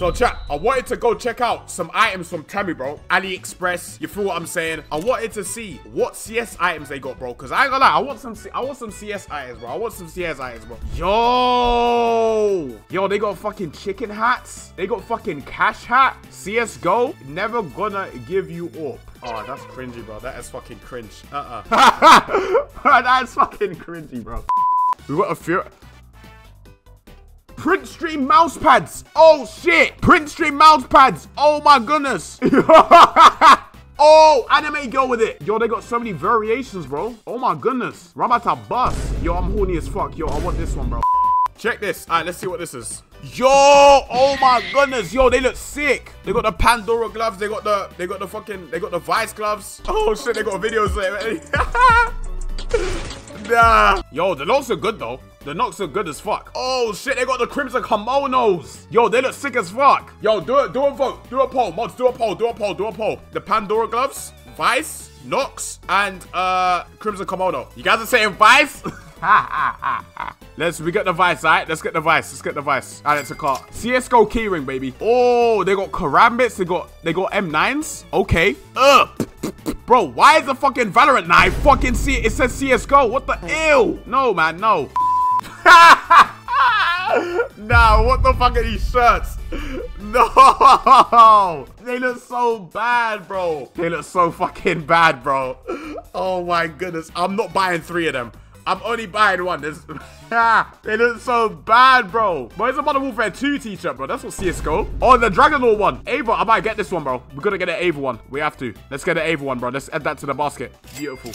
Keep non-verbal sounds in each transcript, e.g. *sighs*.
So chat, I wanted to go check out some items from Temu, bro. AliExpress. You feel what I'm saying? I wanted to see what CS items they got, bro. Cause I ain't gonna lie, I want some I want some CS items, bro. I want some CS items, bro. Yo! Yo, they got fucking chicken hats. They got fucking cash hat. CSGO. Never gonna give you up. Oh, that's cringy, bro. That is fucking cringe. Uh-uh. *laughs* that's fucking cringy, bro. We got a few. Print Stream mouse pads. Oh shit. Print Stream mouse pads. Oh my goodness. *laughs* oh, anime go with it. Yo, they got so many variations, bro. Oh my goodness. I'm about. Yo, I'm horny as fuck. Yo, I want this one, bro. Check this. All right, let's see what this is. Yo, oh my goodness. Yo, they look sick. They got the Pandora gloves. They got the, they got the fucking, they got the Vice gloves. *laughs* Oh shit, they got videos there. *laughs* nah. Yo, the looks are good though. The Nocts are good as fuck. Oh shit, they got the crimson kimonos. Yo, they look sick as fuck. Yo, do it, do a vote, do a poll, mods, do a poll, do a poll, do a poll. The Pandora gloves, Vice, Nocts, and uh crimson kimono. You guys are saying Vice? *laughs* Let's we get the vice, alright? Let's get the vice. Let's get the vice. Alright, it's a car. CSGO keyring, baby. Oh, they got karambits. They got they got M9s. Okay. Ugh. Bro, why is the fucking Valorant knife fucking see it says CSGO? What the ew? No, man, no. *laughs* nah, what the fuck are these shirts? *laughs* No! They look so bad, bro. They look so fucking bad, bro. Oh my goodness. I'm not buying three of them. I'm only buying one. This, *laughs* they look so bad, bro. But it's a Modern Warfare 2 t-shirt, bro. That's what CSGO. Oh, the Dragon Lore one. Ava, I might get this one, bro. We're gonna get an Ava one. We have to. Let's get an Ava one, bro. Let's add that to the basket. Beautiful.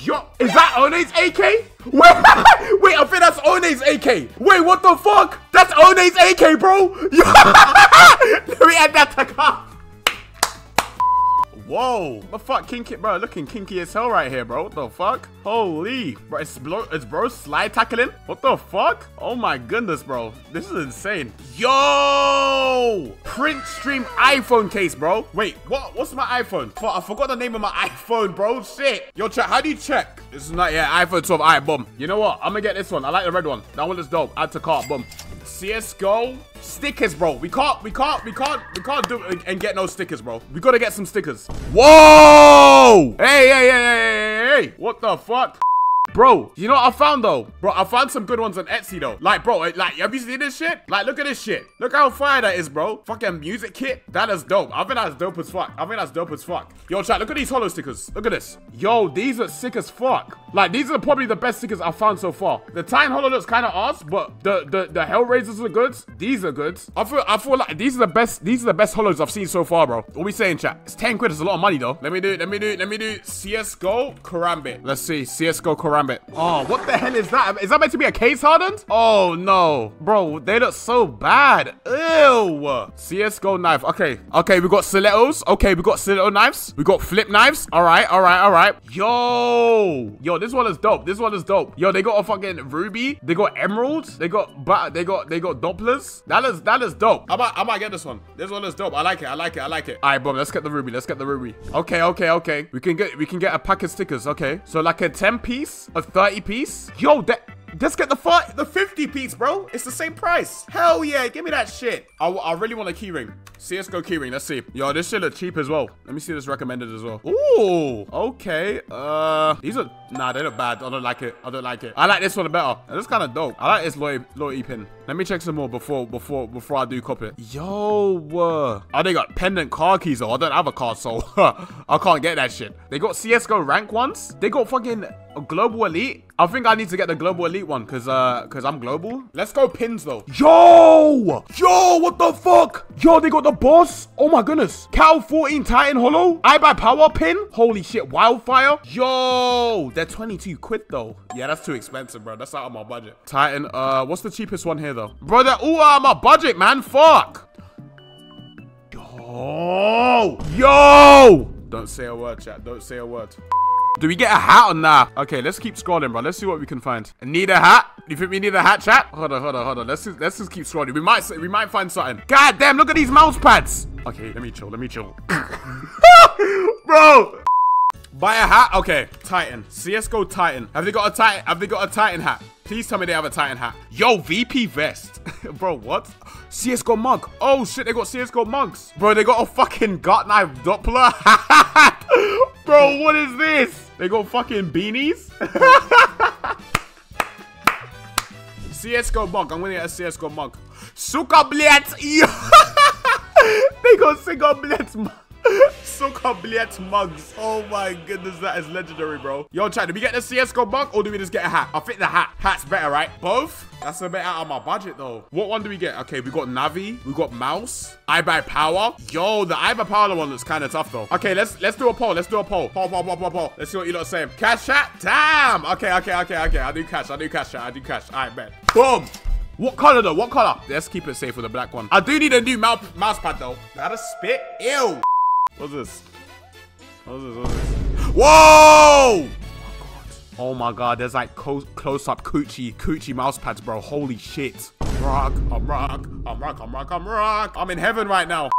Yo, is that One's AK? Wait, *laughs* wait, I think that's One's AK. Wait, what the fuck? That's One's AK, bro. *laughs* Let me add that to car. Whoa, what the fuck, kinky, bro? Looking kinky as hell right here, bro. What the fuck? Holy, bro, it's bro, it's bro slide tackling. What the fuck? Oh my goodness, bro. This is insane. Yo, print stream iPhone case, bro. Wait, what? What's my iPhone? Fuck, I forgot the name of my *laughs* iPhone, bro. Shit. Yo, chat, how do you check? This is not yeah, iPhone 12. All right, boom. You know what? I'm gonna get this one. I like the red one. That one is dope. Add to cart, boom. CSGO stickers, bro. We can't, we can't, we can't, we can't do it and get no stickers, bro. We gotta get some stickers. Whoa! Hey, hey, hey, hey, hey, hey! What the fuck? Bro, you know what I found though? Bro, I found some good ones on Etsy though. Like, bro, eh, like, have you seen this shit? Like, look at this shit. Look how fire that is, bro. Fucking music kit. That is dope. I think that's dope as fuck. I think that's dope as fuck. Yo, chat, look at these holo stickers. Look at this. Yo, these are sick as fuck. Like, these are probably the best stickers I've found so far. The Titan holo looks kind of ass, but the, the, the Hellraisers are good. These are good. I feel, I feel like these are the best, these are the best holos I've seen so far, bro. What we saying, chat? It's 10 quid. It's a lot of money though. Let me do. Let me do. Let me do CSGO Karambit. Let's see. CSGO Karambit. Oh, what the hell is that? Is that meant to be a case hardened? Oh, no. Bro, they look so bad. Ew. CSGO knife. Okay. Okay, we got stilettos. Okay, we got stiletto knives. We got flip knives. All right, all right, all right. Yo. Yo, this one is dope. This one is dope. Yo, they got a fucking ruby. They got emeralds. They got, but they got, they got dopplers. That is, that is dope. I might, I might get this one. This one is dope. I like it. I like it. I like it. All right, boom. Let's get the ruby. Let's get the ruby. Okay, okay, okay. We can get, we can get a pack of stickers. Okay. So like a 10 piece, a 30 piece. Yo, that, Let's get the five, the 50 piece, bro. It's the same price. Hell yeah, give me that shit. I, I really want a keyring. CSGO keyring, let's see. Yo, this shit look cheap as well. Let me see this recommended as well. Ooh, okay. Uh, these are, nah, they look bad. I don't like it. I don't like it. I like this one better. This kind of dope. I like this loyalty, loyalty pin. Let me check some more before, before, before I do cop it. Yo, uh, oh, they got pendant car keys though. I don't have a car, so *laughs* I can't get that shit. They got CSGO rank ones. They got fucking a global elite. I think I need to get the global elite one because uh because I'm global. Let's go pins though. Yo! Yo, what the fuck? Yo, they got the boss. Oh my goodness. Cal 14 Titan Holo. I buy power pin. Holy shit, wildfire. Yo, they're 22 quid though. Yeah, that's too expensive, bro. That's out of my budget. Titan, uh, what's the cheapest one here though? Bro, they're all out of my budget, man. Fuck. Yo! Yo! Don't say a word, chat. Don't say a word. Do we get a hat or nah? Okay, let's keep scrolling, bro. Let's see what we can find. Need a hat? You think we need a hat, chat? Hold on, hold on, hold on. Let's just, let's just keep scrolling. We might we might find something. God damn, look at these mouse pads. Okay, let me chill. Let me chill. *laughs* bro. Buy a hat? Okay, Titan. CSGO Titan. Have they got a Titan? Have they got a Titan hat? Please tell me they have a Titan hat. Yo, VP vest. *laughs* Bro, what? CSGO monk. Oh shit, they got CSGO monks. Bro, they got a fucking gut knife Doppler. *laughs* Bro, what is this? They got fucking beanies? *laughs* CSGO monk. I'm gonna get a CSGO monk. Suka blitz. they got Suka blitz. Blitz mugs. Oh my goodness, that is legendary, bro. Yo, chat, do we get the CSGO mug or do we just get a hat? I think the hat. Hat's better, right? Both? That's a bit out of my budget, though. What one do we get? Okay, we got Navi. We got Mouse. iBUYPOWER. Yo, the iBUYPOWER one looks kind of tough, though. Okay, let's let's do a poll. Let's do a poll. Poll, poll, poll, poll, poll. Let's see what you lot are saying. Cash chat? Damn. Okay, okay, okay, okay. I do cash. I do cash chat. I do cash. All right, bet. Boom. What color though? What color? Let's keep it safe with the black one. I do need a new mouse mouse pad though. That a spit? Ew. What's this? What's this? What's this? Whoa! Oh my god, oh there's like close-up coochie, coochie mouse pads, bro. Holy shit. I'm rock, I'm rock, I'm rock, I'm rock, I'm rock. I'm in heaven right now.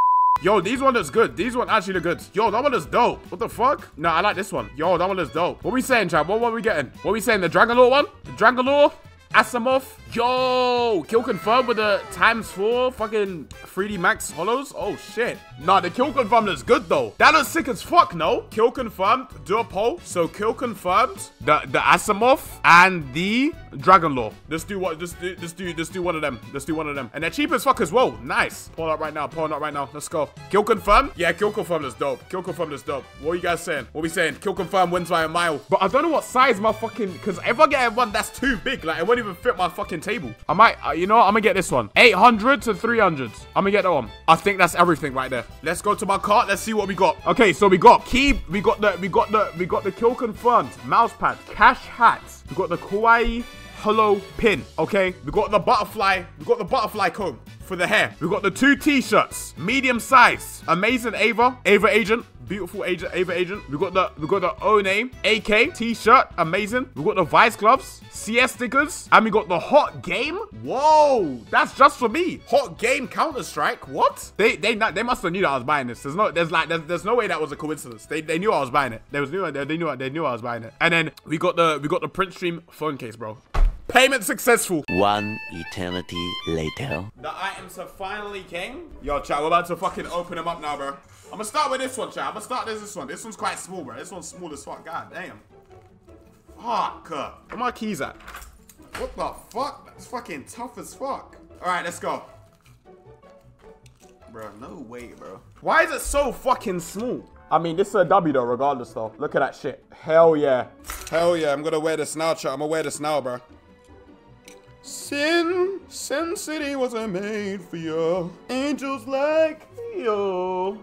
Yo, these one looks good. These one actually look good. Yo, that one is dope. What the fuck? No, I like this one. Yo, that one is dope. What we saying, Chad? What, what we getting? What we saying? The Dragon Lore one? The Dragon Lore? Asimov. Yo, kill confirmed with the times four fucking 3D Max holos. Oh shit. Nah, the kill confirmed looks good though. That looks sick as fuck, no? Kill confirmed, do a poll. So kill confirmed, the the Asimov and the Dragon Lore. Let's do what? Just do, just do, just do one of them. Let's do one of them. And they're cheap as fuck as well. Nice. Pull up right now. Pull up right now. Let's go. Kill confirmed. Yeah, kill confirmed is dope. Kill confirmed is dope. What are you guys saying? What are we saying? Kill confirmed wins by a mile. But I don't know what size my fucking. Because if I get one that's too big, like it won't even fit my fucking table. I might. Uh, you know what? I'm gonna get this one. 800 to 300. I'm gonna get that one. I think that's everything right there. Let's go to my cart. Let's see what we got. Okay, so we got key. We got the. We got the. We got the kill confirmed. Mouse pad. Cash hats. We got the kawaii hollow pin, okay? We got the butterfly, we got the butterfly comb for the hair. We've got the two t-shirts, medium size. Amazing Ava, Ava agent, beautiful agent, Ava agent. We got the we got the O name, AK t-shirt, amazing. We got the Vice gloves, CS stickers, and we got the hot game. Whoa, that's just for me. Hot game Counter Strike. What? They they not, they must have knew that I was buying this. There's no there's like there's, there's no way that was a coincidence. They they knew I was buying it. There was new they, they knew they knew I was buying it. And then we got the we got the print stream phone case, bro. Payment successful. One eternity later. The items have finally came. Yo, chat, we're about to fucking open them up now, bro. I'm gonna start with this one, chat. I'm gonna start with this one. This one's quite small, bro. This one's small as fuck. God damn. Fuck. Where my keys at? What the fuck? That's fucking tough as fuck. All right, let's go. Bro, no way, bro. Why is it so fucking small? I mean, this is a W though, regardless though. Look at that shit. Hell yeah. Hell yeah, I'm gonna wear this now, chat. I'm gonna wear this now, bro. Sin, Sin City wasn't made for you. Angels like you.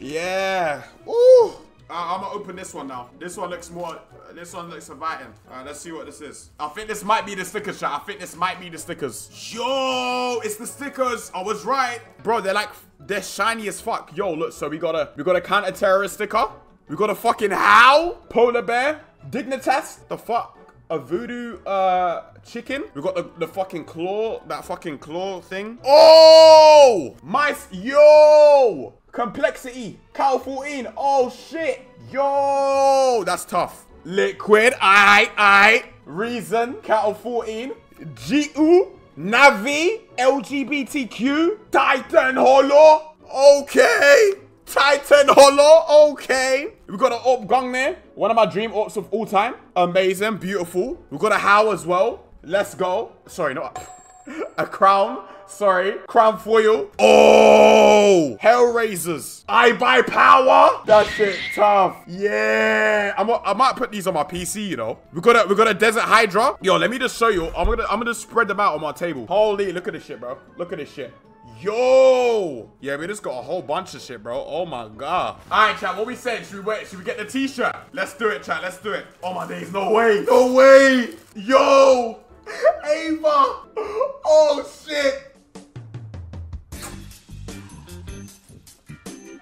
Yeah. Ooh. Uh, I'm gonna open this one now. This one looks more, uh, this one looks inviting. Alright, let's see what this is. I think this might be the stickers shot. I think this might be the stickers. Yo, it's the stickers. I was right. Bro, they're like, they're shiny as fuck. Yo, look, so we got a, we got a counter-terrorist sticker. We got a fucking how? Polar bear. Dignitas. The fuck? A voodoo uh chicken. We got the, the fucking claw, that fucking claw thing. Oh! My, yo! Complexity, Cal 14. Oh shit. Yo, that's tough. Liquid, I, I. Reason, Kato 14. GU, Navi, LGBTQ, Titan Holo. Okay. Titan Holo, okay. We got an gun there. One of my dream AWPs of all time. Amazing, beautiful. We got a How as well. Let's go. Sorry, not *laughs* a crown. Sorry. Crown foil. Oh! Hellraisers. iBUYPOWER. That's shit tough. Yeah. I'm a, I might put these on my PC, you know. We got a we got a desert hydra. Yo, let me just show you. I'm gonna I'm gonna spread them out on my table. Holy, look at this shit, bro. Look at this shit. Yo! Yeah, we just got a whole bunch of shit, bro. Oh my god. Alright, chat, what we saying? Should we wait? Should we get the t-shirt? Let's do it, chat. Let's do it. Oh my days, no way. No way! Yo! *laughs* Ava! *gasps* Oh shit!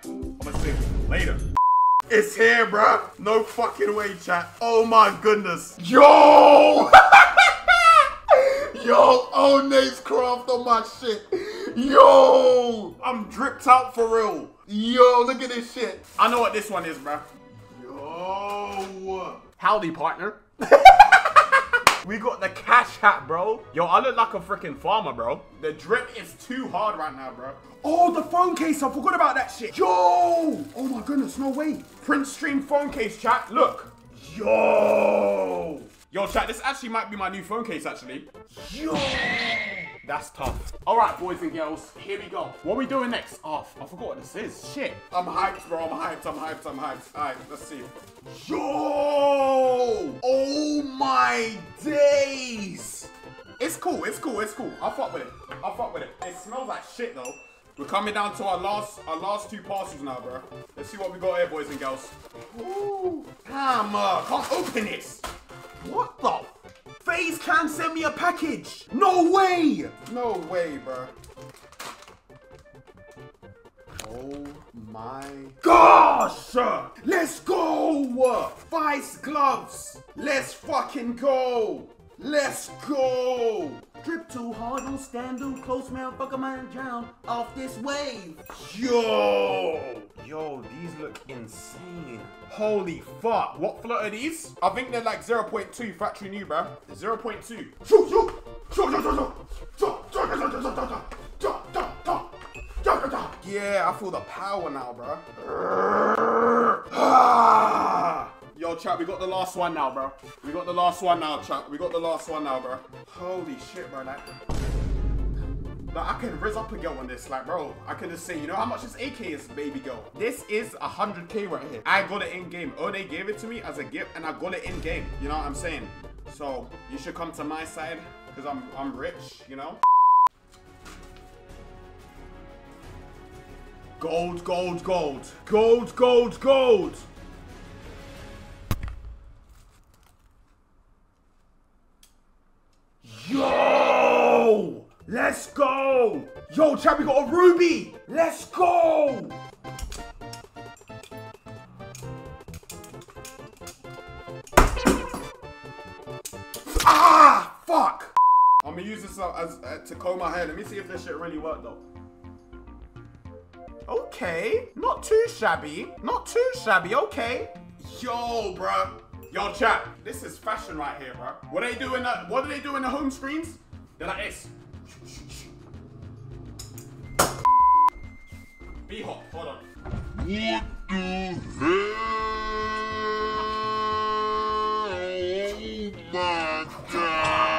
I'm gonna see later. It's here, bro. No fucking way, chat. Oh my goodness. Yo! *laughs* Yo, oh Nate's Craft on my shit. Yo, I'm dripped out for real. Yo, look at this shit. I know what this one is, bro. Yo. Howdy, partner. *laughs* We got the cash hat, bro. Yo, I look like a freaking farmer, bro. The drip is too hard right now, bro. Oh, the phone case. I forgot about that shit. Yo! Oh my goodness, no way. Print Stream phone case, chat. Look. Yo! Yo, chat, this actually might be my new phone case, actually. Yo! That's tough. All right, boys and girls, here we go. What are we doing next? Oh, I forgot what this is. Shit. I'm hyped, bro. I'm hyped. I'm hyped. I'm hyped. All right, let's see. Yo! Oh my days! It's cool. It's cool. It's cool. I'll fuck with it. I'll fuck with it. It smells like shit though. We're coming down to our last our last two parcels now, bro. Let's see what we got here, boys and girls. Ooh, hammer! Can't open this. What the? FaZe can send me a package. No way. No way, bro. Oh my gosh! Let's go! Vice gloves! Let's fucking go! Let's go! Drip too hard, don't stand too close, man. Fuck a man drown off this wave. Yo! Yo, these look insane. Holy fuck. What float are these? I think they're like 0.2 factory new, bro. 0.2. Yeah, I feel the power now, bro. *sighs* Yo, chat, we got the last one now, bro. We got the last one now, chat. We got the last one now, bro. Holy shit, bro. Like, like I can rizz up a girl on this. Like, bro, I can just say, you know how much this AK is, baby girl? This is 100k right here. I got it in game. Oh, they gave it to me as a gift, and I got it in game. You know what I'm saying? So, you should come to my side, because I'm, I'm rich, you know? Gold, gold, gold. Gold, gold, gold. Let's go! Yo, Chad, we got a ruby! Let's go! Ah! Fuck! I'm gonna use this as uh, to comb my hair. Let me see if this shit really worked though. Okay, not too shabby. Not too shabby, okay. Yo, bruh. Yo, chat. This is fashion right here, bruh. What are they do in the, what do they do in the home screens? They're like this. Be hot. hold on. What the hell? Oh my god!